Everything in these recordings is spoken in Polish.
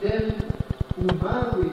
then umami,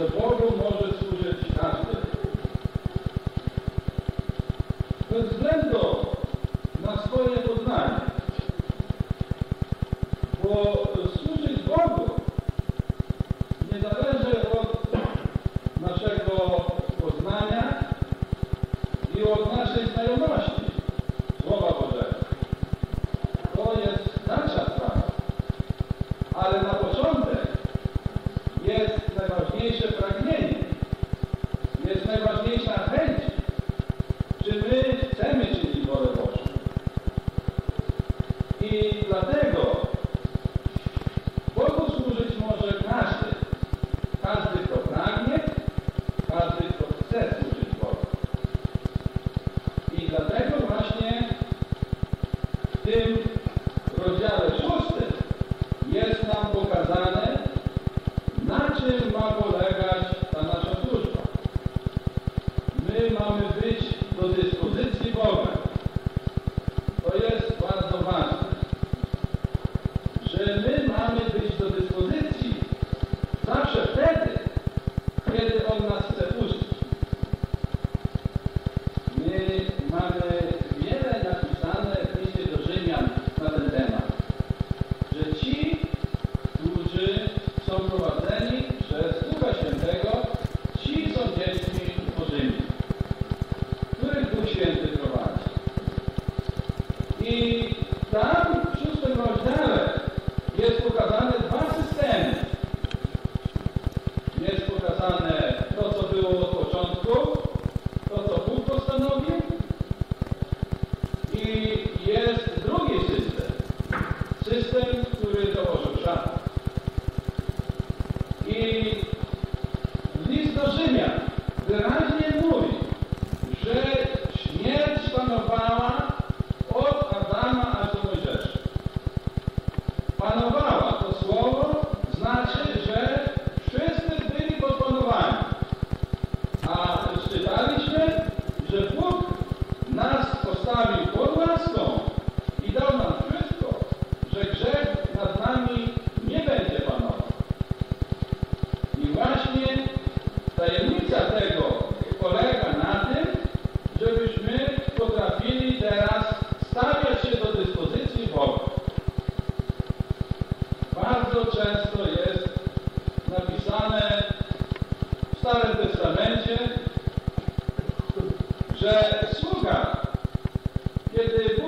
the formal notice że sługa, kiedy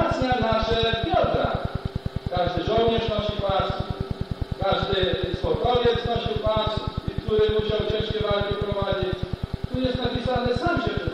umacnia nasze biodra. Każdy żołnierz nosi pas, każdy spokowiec nosił pas, który musiał ciężkie walki prowadzić. Tu jest napisane, sam się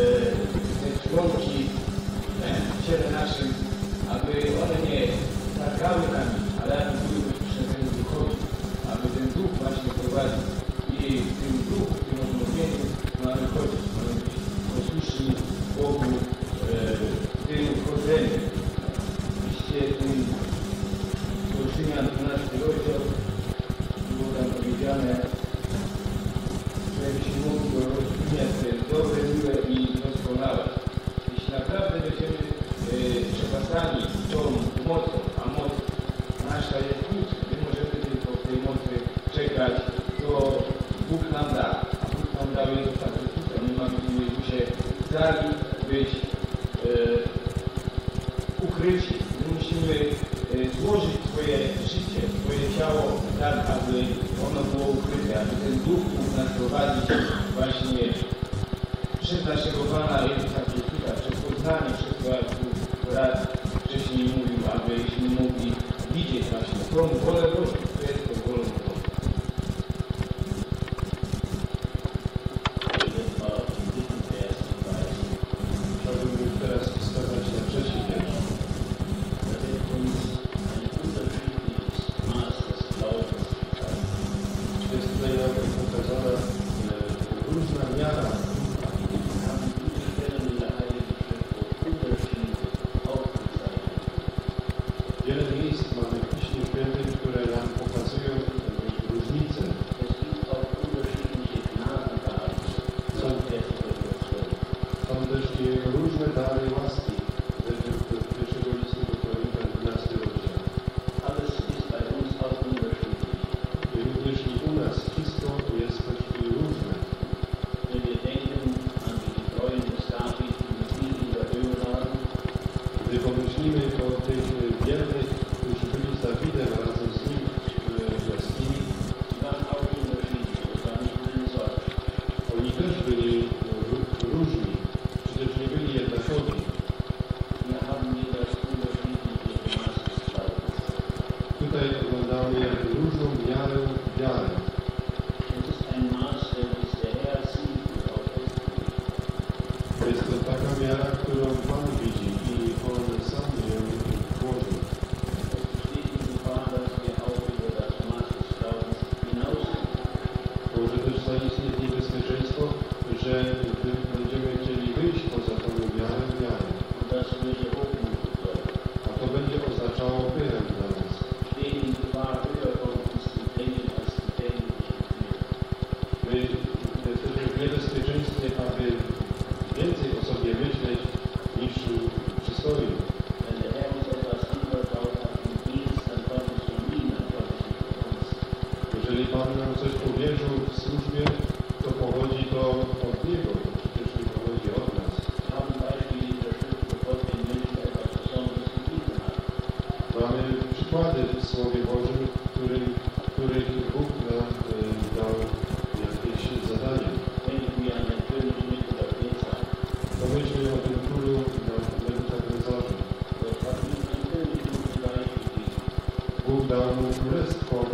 Amen. Jeżeli Pan nam coś will risk for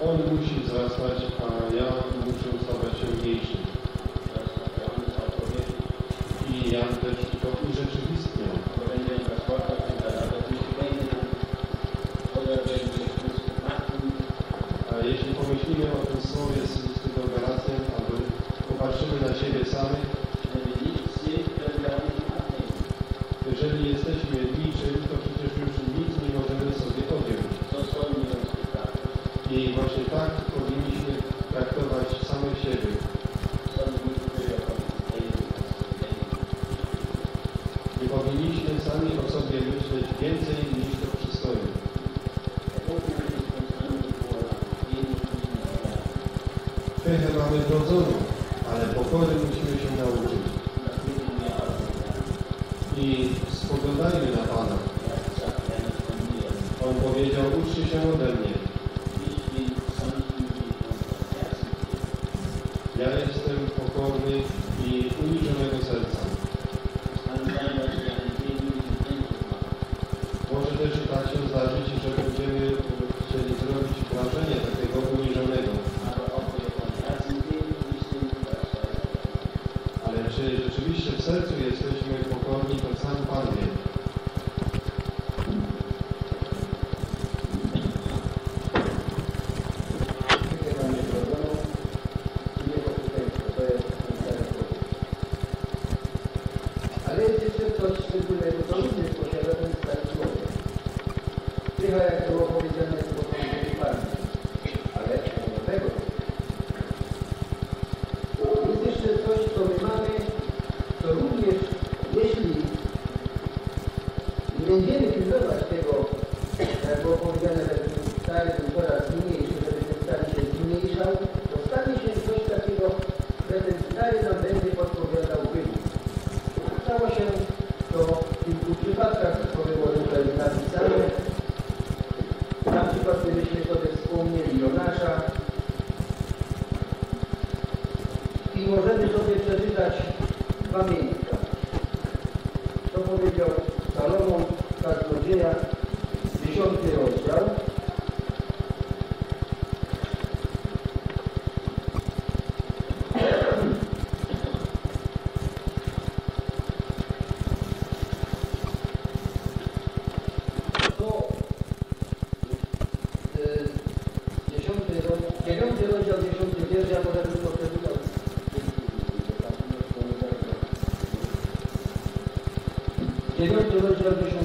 On musi zasnąć, a ja muszę stawać się mniejszym. I ja też to urzeczywistniam. A jeśli pomyślimy o tym słowie z listu do Galacjan, aby popatrzymy na siebie samych, I właśnie tak powinniśmy traktować samych siebie. Nie powinniśmy sami o sobie myśleć więcej niż to przystoi. Pychę mamy wrodzoną, ale pokory musimy się nauczyć. I spoglądajmy na Pana. On powiedział, uczcie się ode mnie. Geliyor, geliyor, geliyor, geliyor.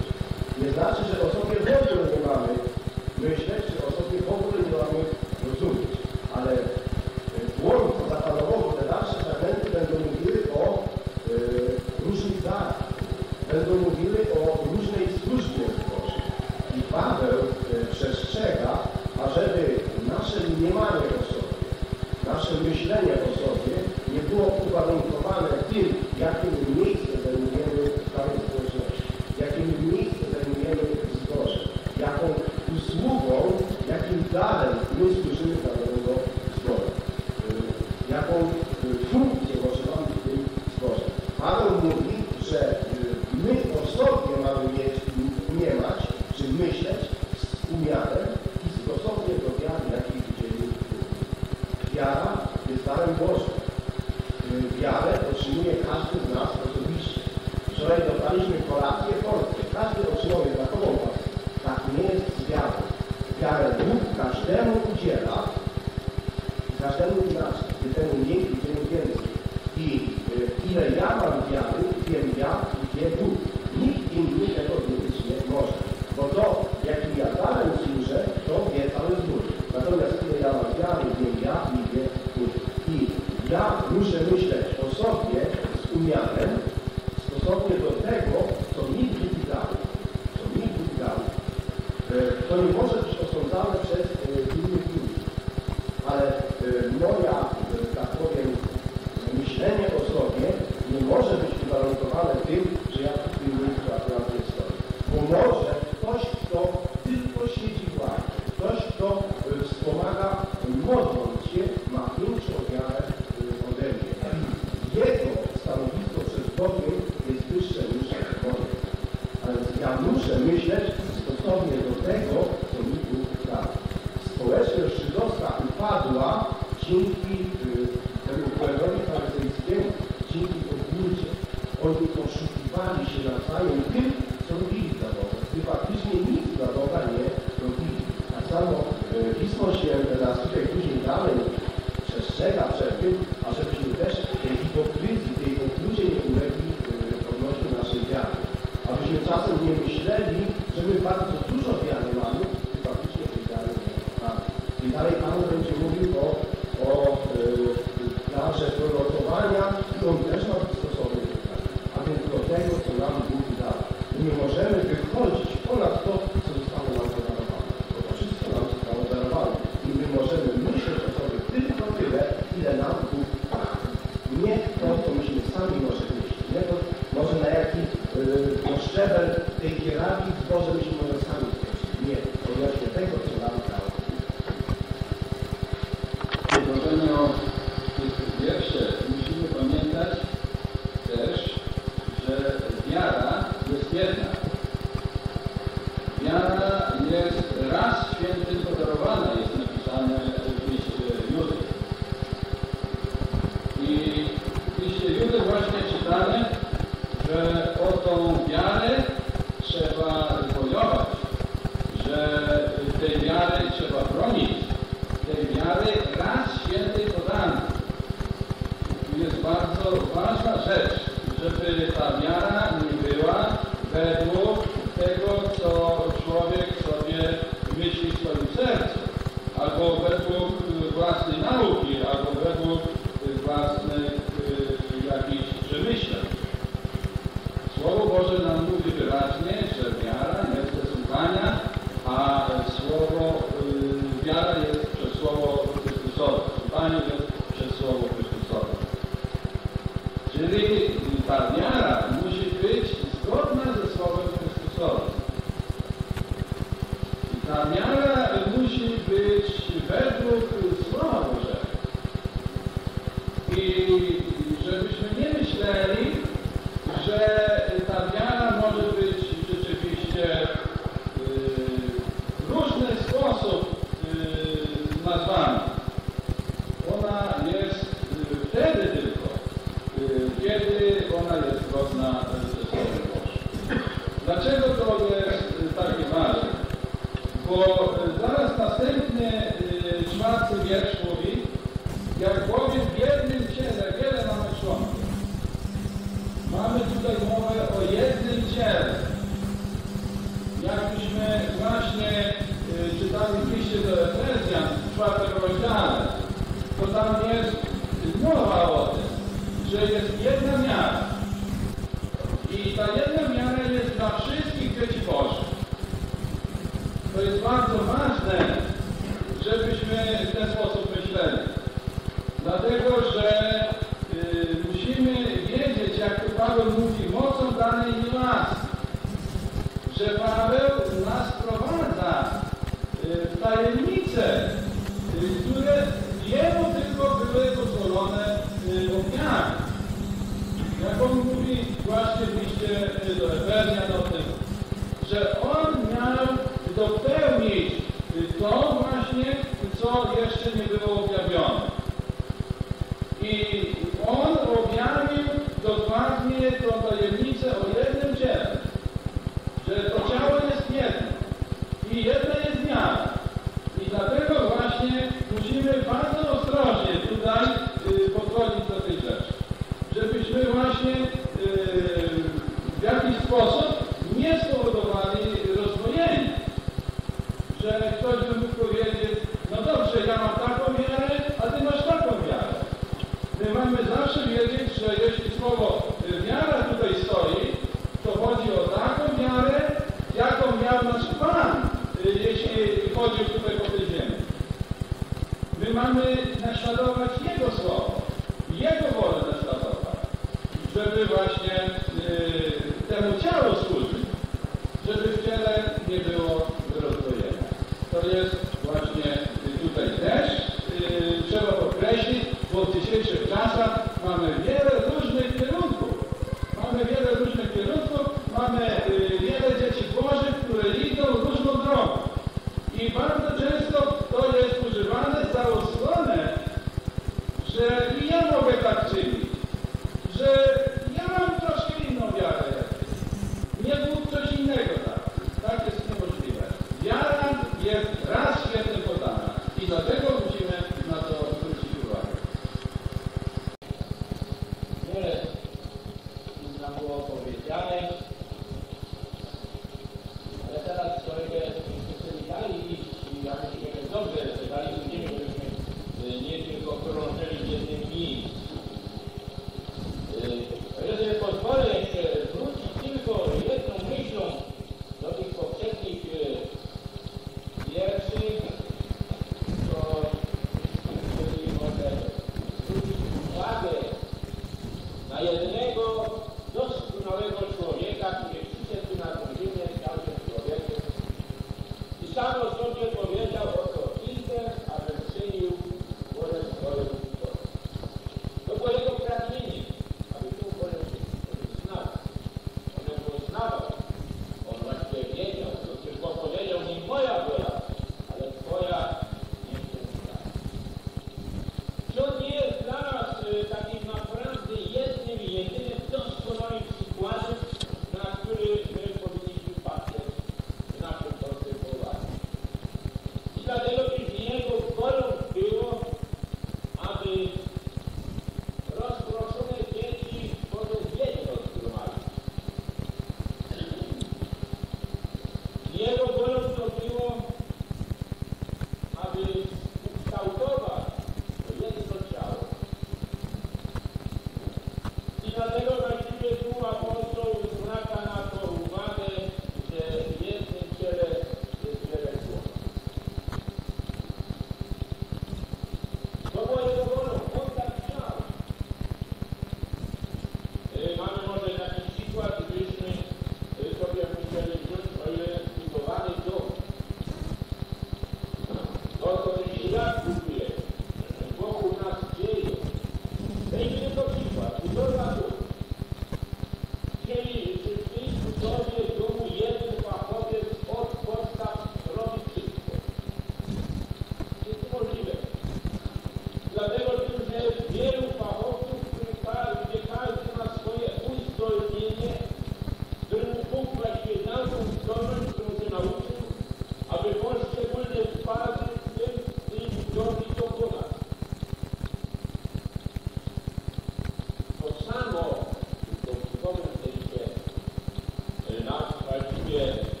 对。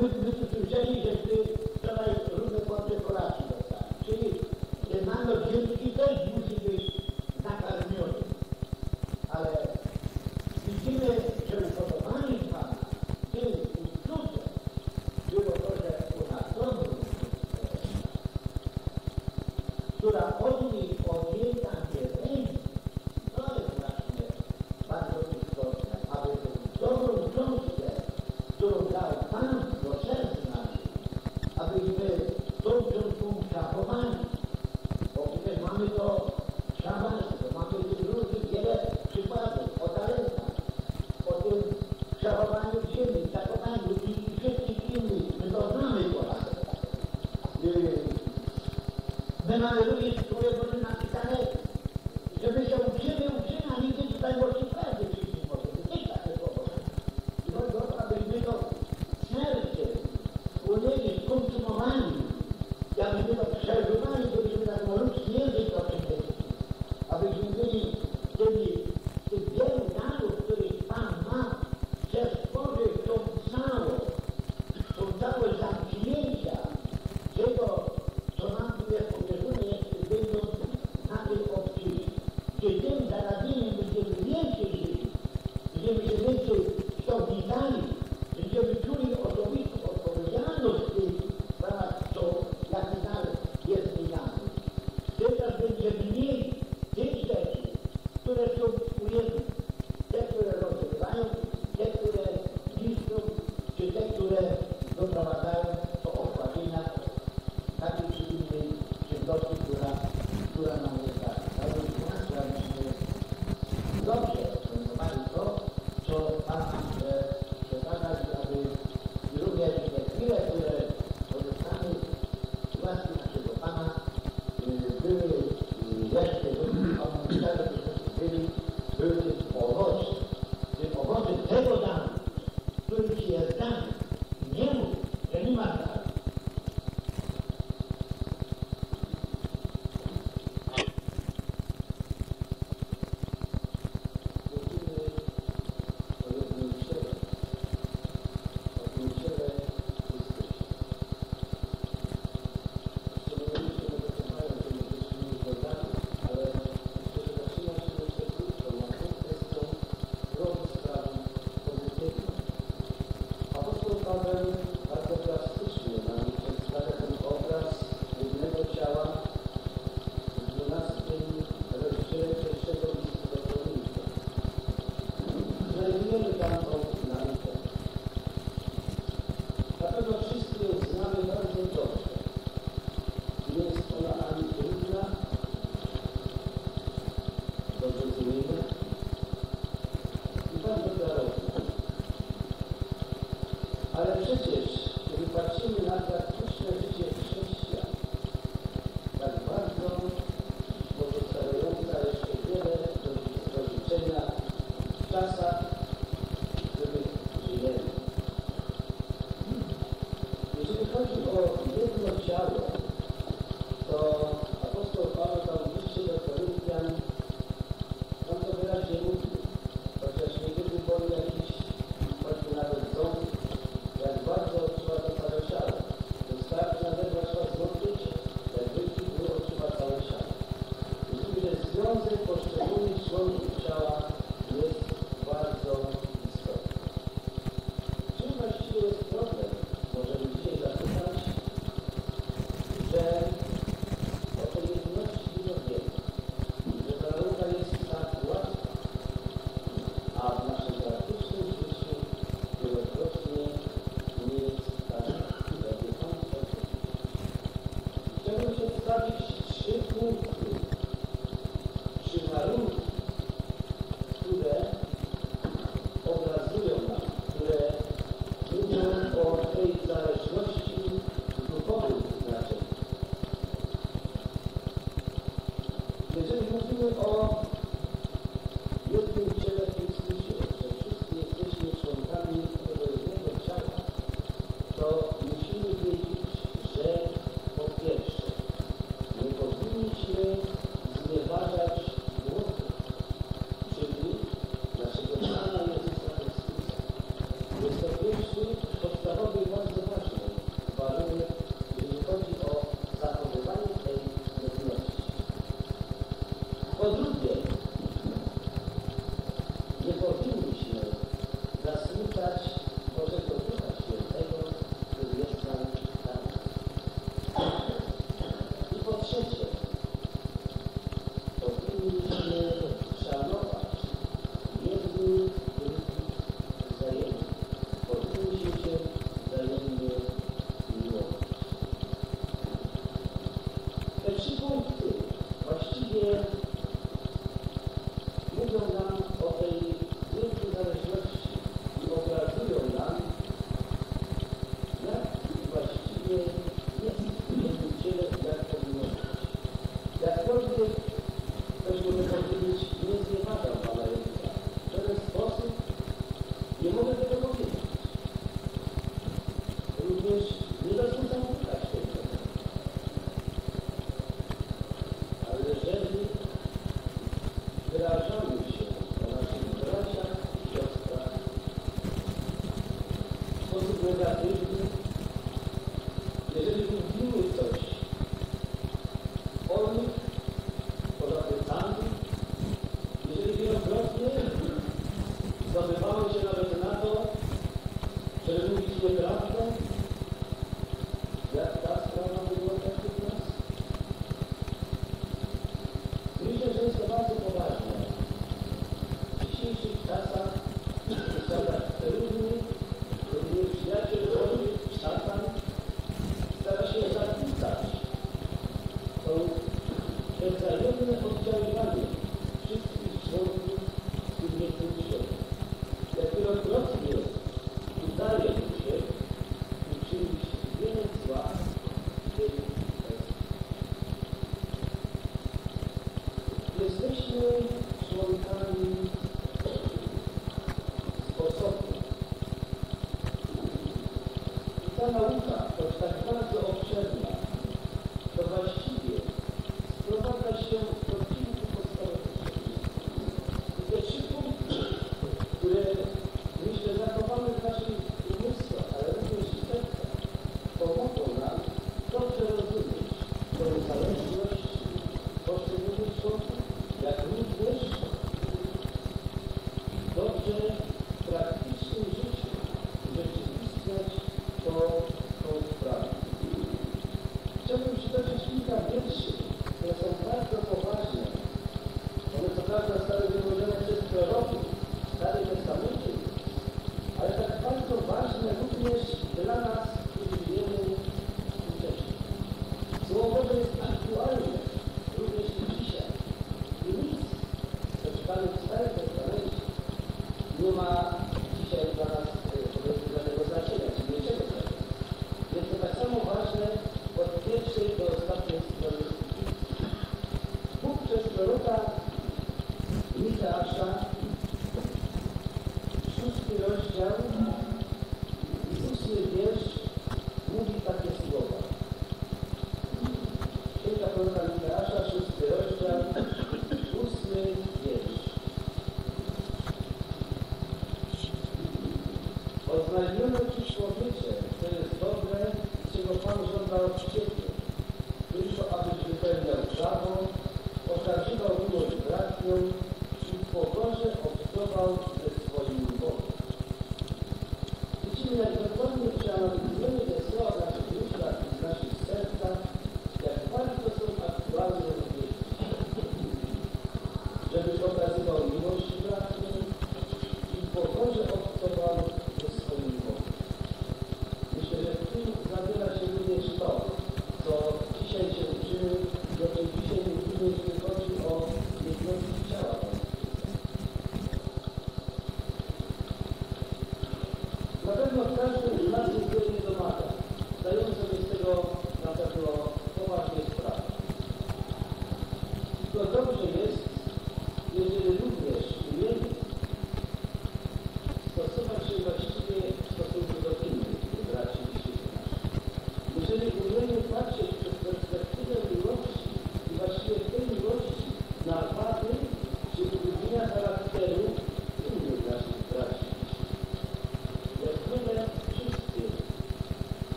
مدة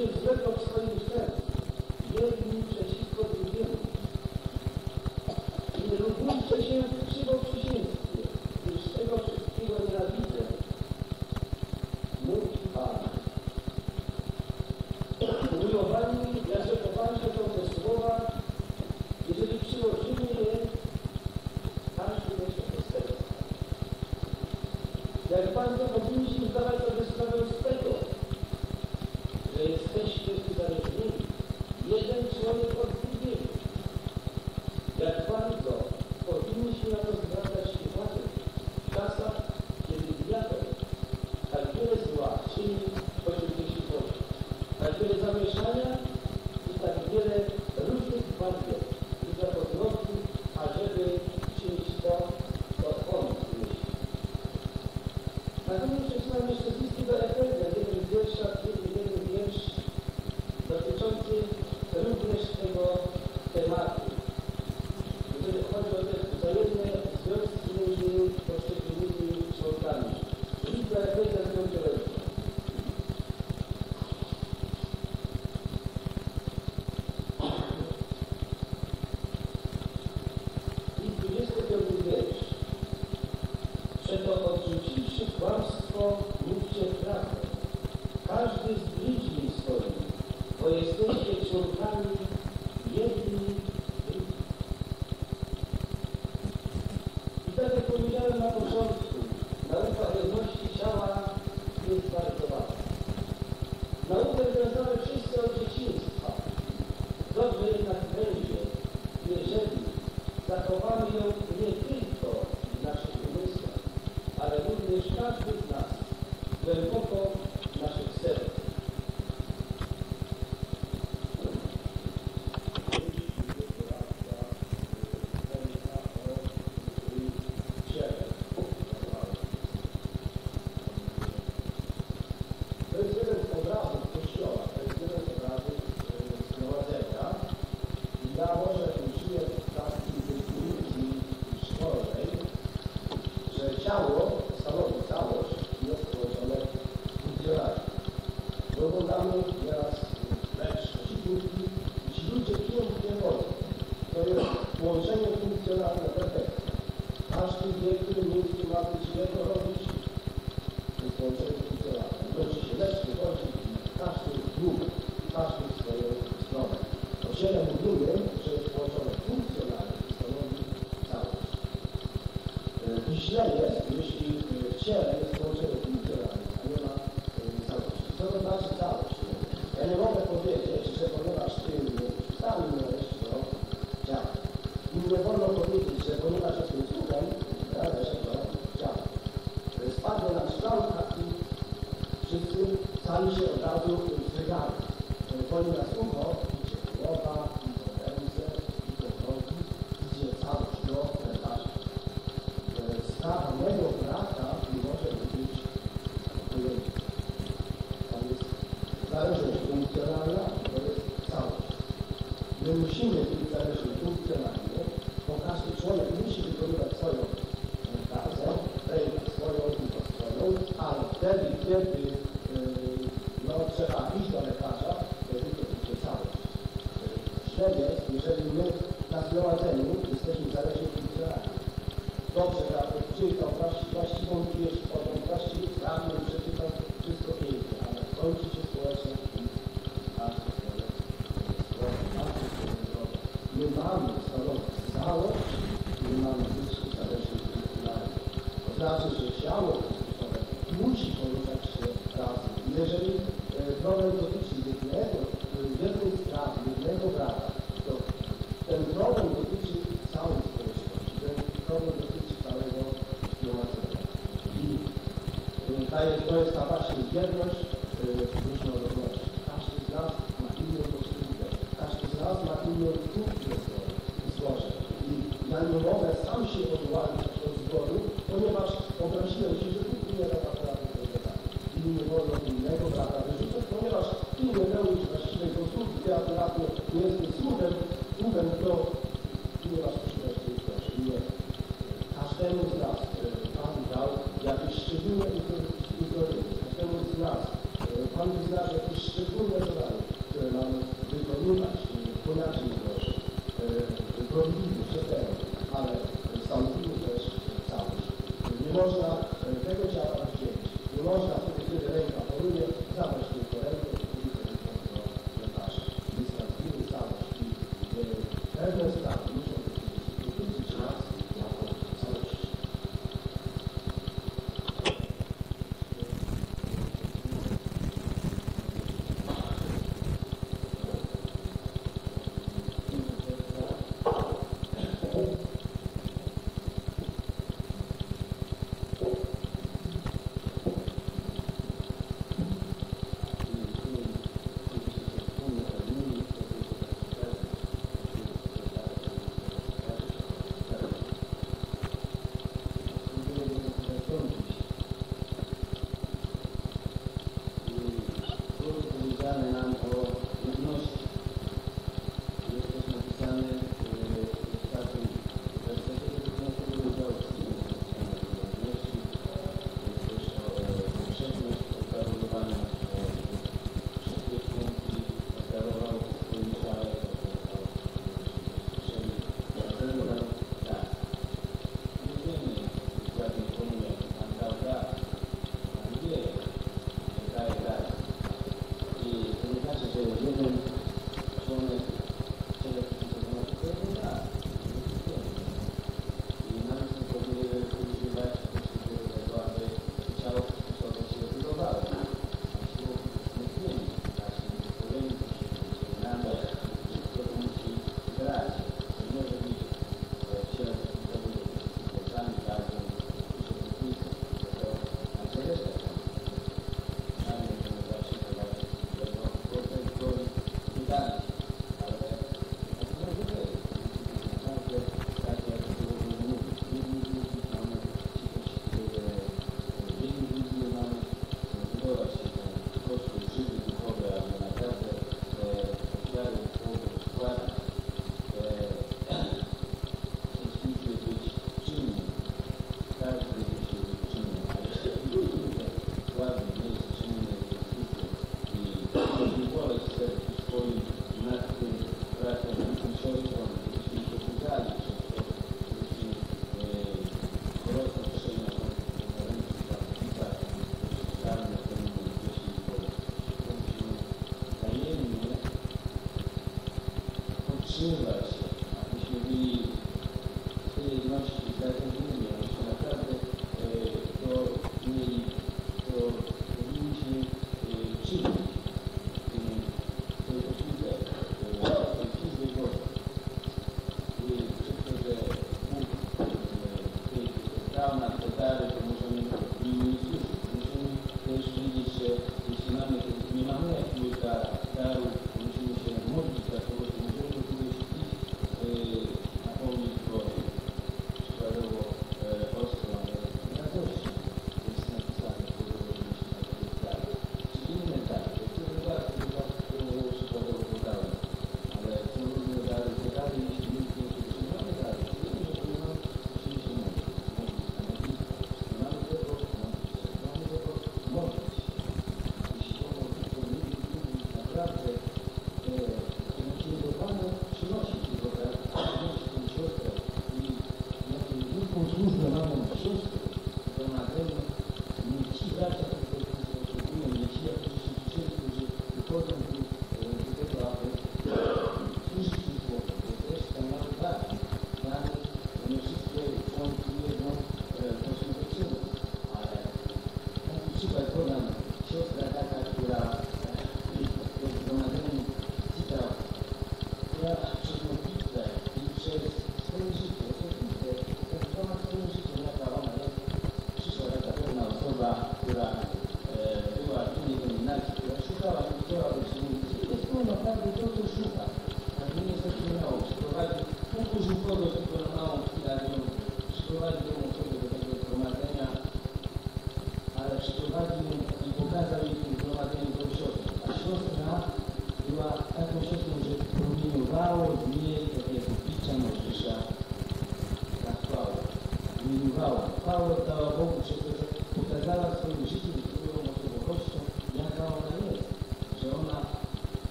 James Jacobs understand.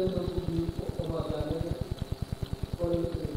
Jak tu